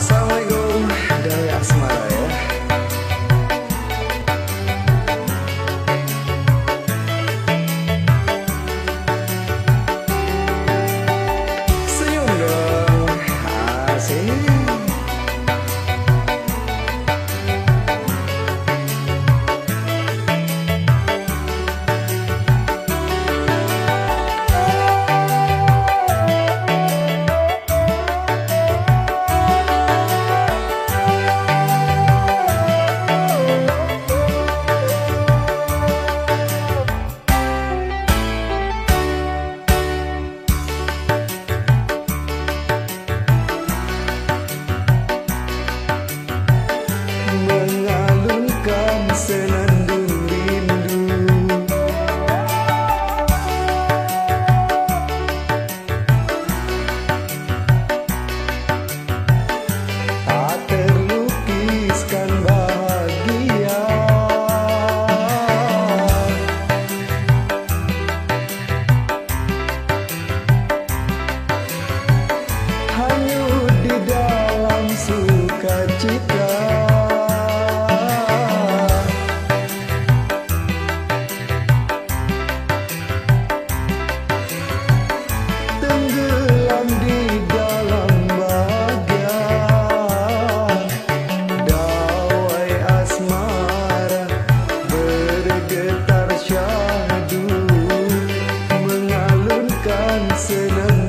Assalamualaikum dari Krishna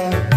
Yeah.